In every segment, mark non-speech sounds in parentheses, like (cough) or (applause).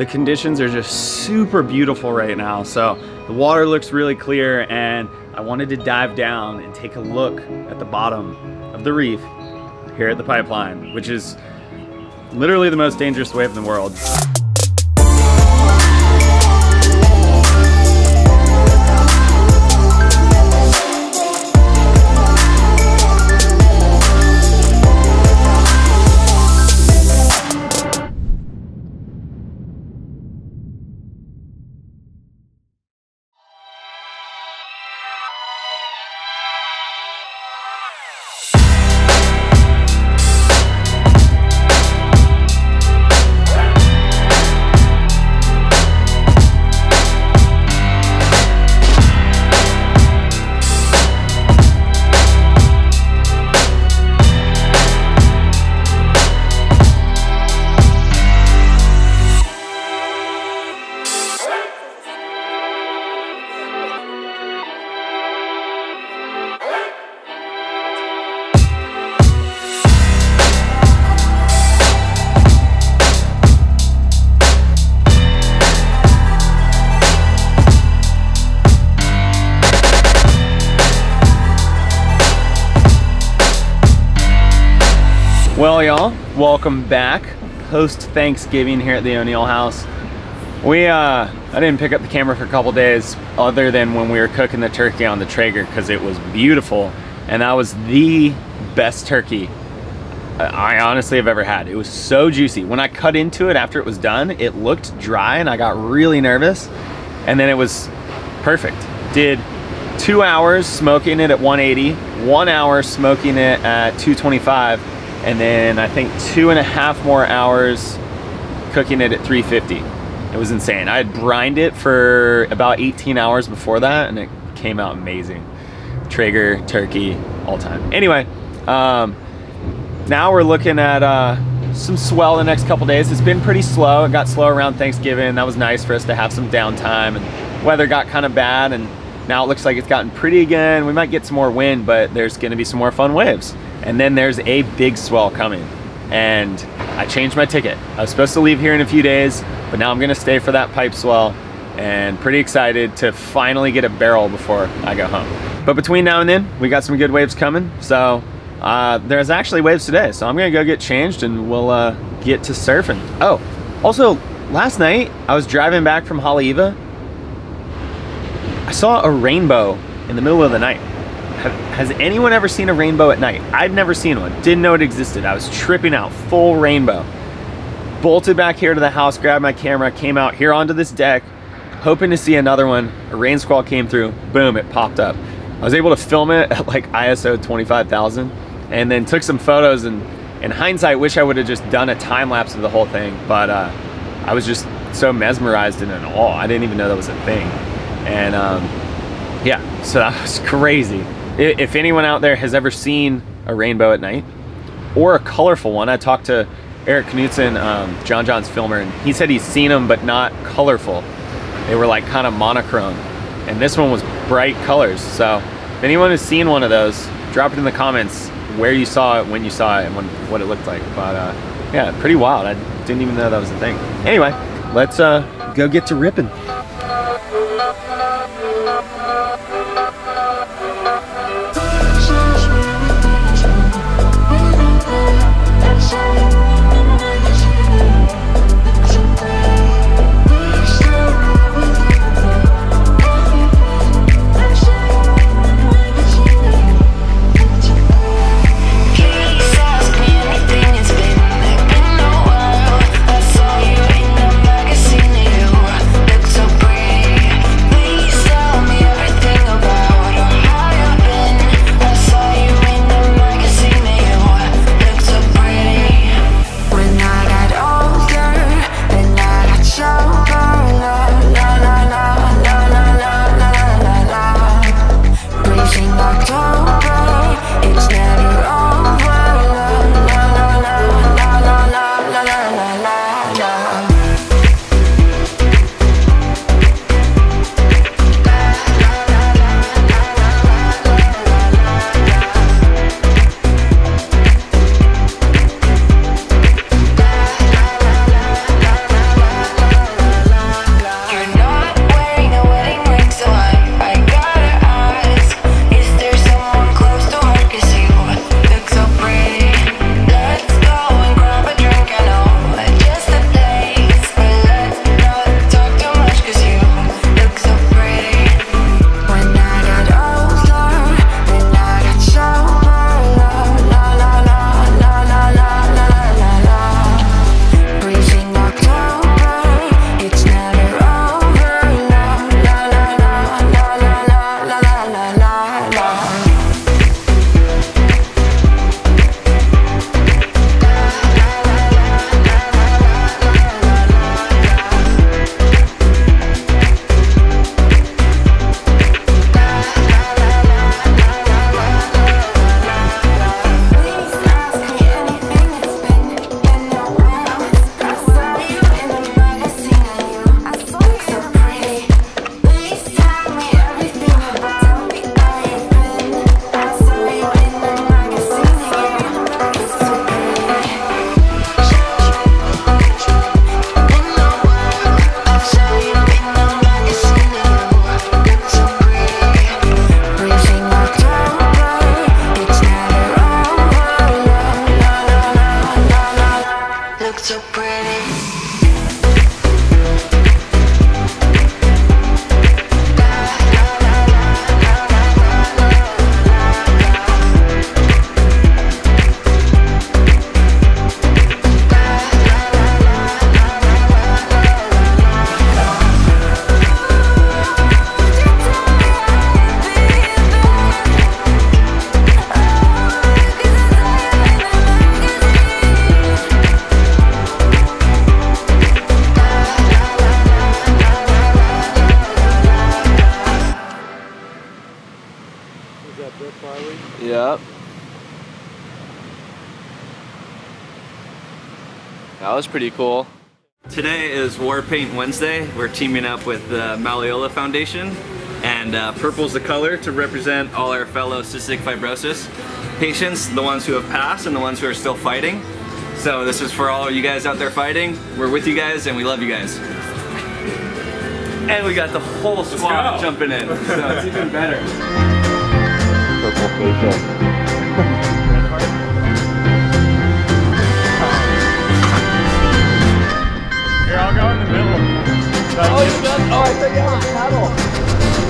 the conditions are just super beautiful right now. So the water looks really clear and I wanted to dive down and take a look at the bottom of the reef here at the pipeline, which is literally the most dangerous wave in the world. Welcome back. Post Thanksgiving here at the O'Neill House. We, uh, I didn't pick up the camera for a couple days other than when we were cooking the turkey on the Traeger because it was beautiful. And that was the best turkey I honestly have ever had. It was so juicy. When I cut into it after it was done, it looked dry and I got really nervous. And then it was perfect. Did two hours smoking it at 180, one hour smoking it at 225, and then I think two and a half more hours cooking it at 350. It was insane. I had brined it for about 18 hours before that and it came out amazing. Traeger, turkey, all time. Anyway, um, now we're looking at uh, some swell the next couple days. It's been pretty slow. It got slow around Thanksgiving. That was nice for us to have some downtime and weather got kind of bad and now it looks like it's gotten pretty again. We might get some more wind, but there's gonna be some more fun waves. And then there's a big swell coming. And I changed my ticket. I was supposed to leave here in a few days, but now I'm gonna stay for that pipe swell and pretty excited to finally get a barrel before I go home. But between now and then, we got some good waves coming. So uh, there's actually waves today. So I'm gonna go get changed and we'll uh, get to surfing. Oh, also last night I was driving back from Haleiwa. I saw a rainbow in the middle of the night. Has anyone ever seen a rainbow at night? I'd never seen one. Didn't know it existed. I was tripping out, full rainbow. Bolted back here to the house, grabbed my camera, came out here onto this deck, hoping to see another one. A rain squall came through, boom, it popped up. I was able to film it at like ISO 25,000 and then took some photos and in hindsight, wish I would have just done a time lapse of the whole thing, but uh, I was just so mesmerized and in awe. I didn't even know that was a thing. And um, yeah, so that (laughs) was crazy if anyone out there has ever seen a rainbow at night or a colorful one, I talked to Eric Knudsen, um, John John's filmer, and he said he's seen them, but not colorful. They were like kind of monochrome. And this one was bright colors. So if anyone has seen one of those, drop it in the comments where you saw it, when you saw it, and when, what it looked like. But uh, yeah, pretty wild. I didn't even know that was a thing. Anyway, let's uh, go get to ripping. That was pretty cool. Today is War Paint Wednesday. We're teaming up with the Mauli Ola Foundation and uh, purple's the color to represent all our fellow cystic fibrosis patients, the ones who have passed and the ones who are still fighting. So this is for all of you guys out there fighting. We're with you guys and we love you guys. And we got the whole squad jumping in, so it's even better. Purple facial. Got, oh, I thought you had a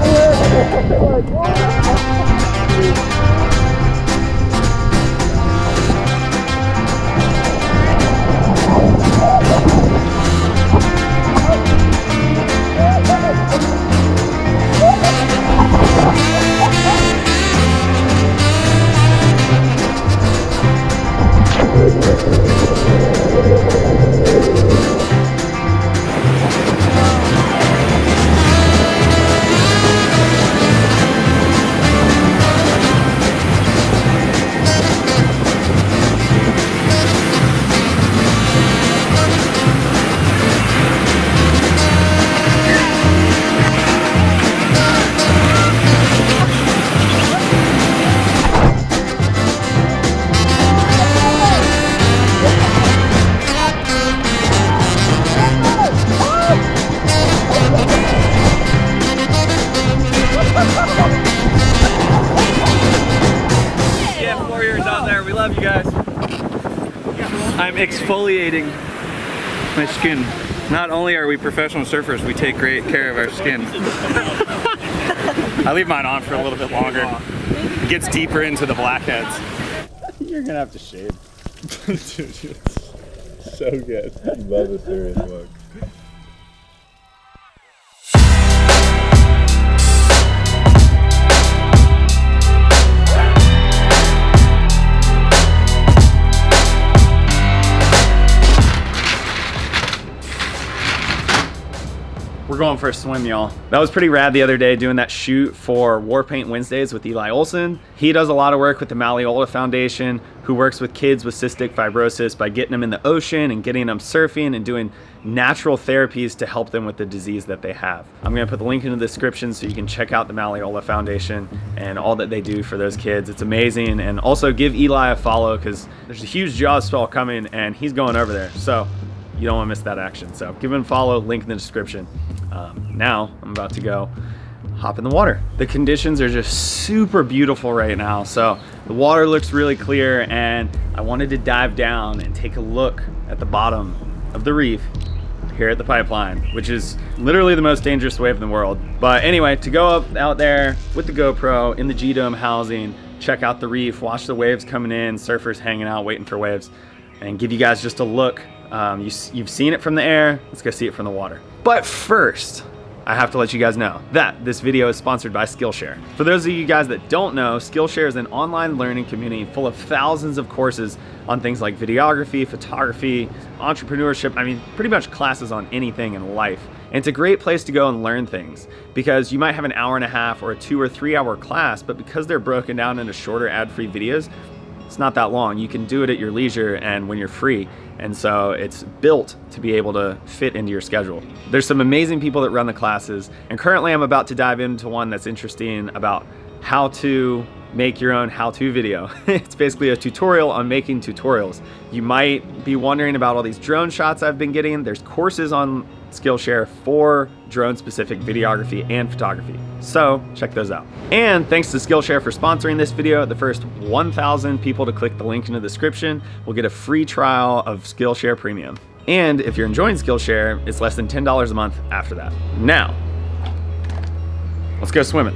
paddle. Yeah, exfoliating my skin. Not only are we professional surfers, we take great care of our skin. I leave mine on for a little bit longer. It gets deeper into the blackheads. You're gonna have to shave. (laughs) Dude, so good. Love the serious look. Going for a swim, y'all. That was pretty rad the other day doing that shoot for War Paint Wednesdays with Eli Olson. He does a lot of work with the Mauli Ola Foundation, who works with kids with cystic fibrosis by getting them in the ocean and getting them surfing and doing natural therapies to help them with the disease that they have. I'm gonna put the link in the description so you can check out the Mauli Ola Foundation and all that they do for those kids. It's amazing. And also give Eli a follow because there's a huge jaws spell coming and he's going over there. So you don't want to miss that action. So give him a follow, link in the description. Um, now I'm about to go hop in the water. The conditions are just super beautiful right now. So the water looks really clear and I wanted to dive down and take a look at the bottom of the reef here at the pipeline, which is literally the most dangerous wave in the world. But anyway, to go up out there with the GoPro in the G-Dome housing, check out the reef, watch the waves coming in, surfers hanging out, waiting for waves, and give you guys just a look. Um, you, you've seen it from the air, let's go see it from the water. But first, I have to let you guys know that this video is sponsored by Skillshare. For those of you guys that don't know, Skillshare is an online learning community full of thousands of courses on things like videography, photography, entrepreneurship, I mean, pretty much classes on anything in life. And it's a great place to go and learn things because you might have an hour and a half or a two or three hour class, but because they're broken down into shorter ad-free videos, it's not that long. You can do it at your leisure and when you're free. And so it's built to be able to fit into your schedule. There's some amazing people that run the classes. And currently I'm about to dive into one that's interesting about how to make your own how-to video. (laughs) it's basically a tutorial on making tutorials. You might be wondering about all these drone shots I've been getting. There's courses on Skillshare for drone specific videography and photography. So check those out. And thanks to Skillshare for sponsoring this video. The first 1,000 people to click the link in the description will get a free trial of Skillshare Premium. And if you're enjoying Skillshare, it's less than $10 a month after that. Now, let's go swimming.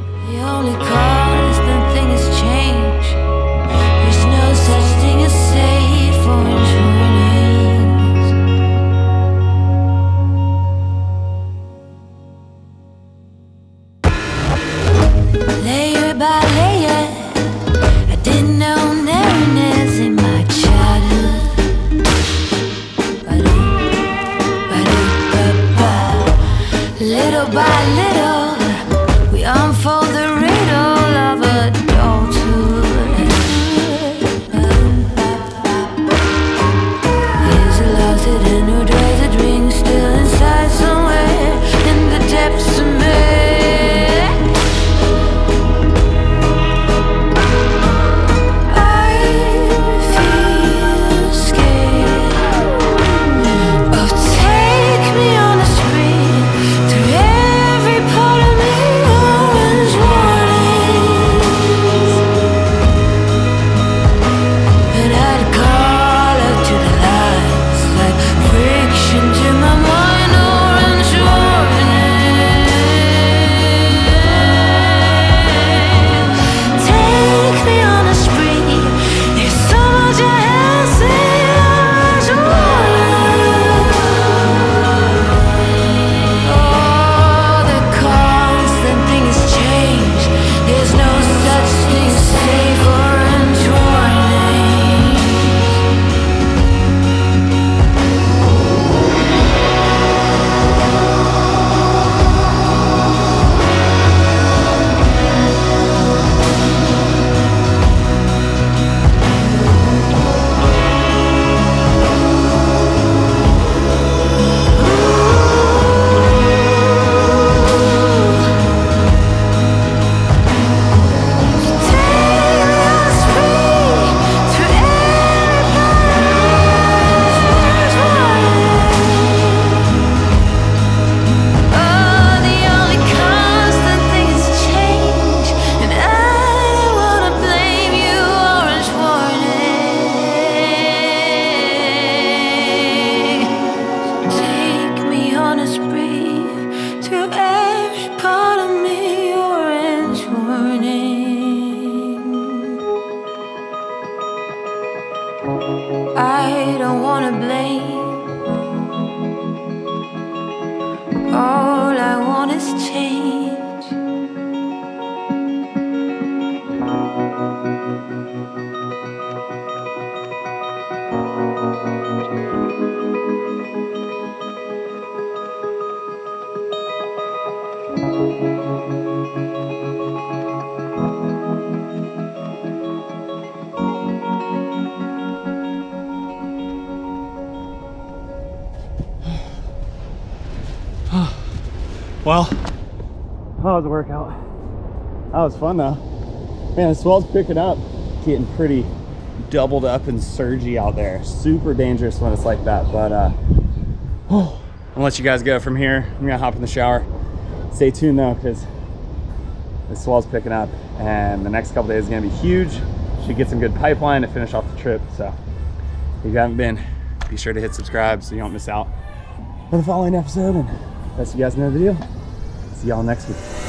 Well, that was a workout. That was fun though. Man, the swell's picking up. Getting pretty doubled up and surgy out there. Super dangerous when it's like that. But uh, oh, I'll let you guys go from here. I'm gonna hop in the shower. Stay tuned though, because the swell's picking up and the next couple days is gonna be huge. Should get some good pipeline to finish off the trip. So if you haven't been, be sure to hit subscribe so you don't miss out on the following episode. And that's you guys in the video. See y'all next week.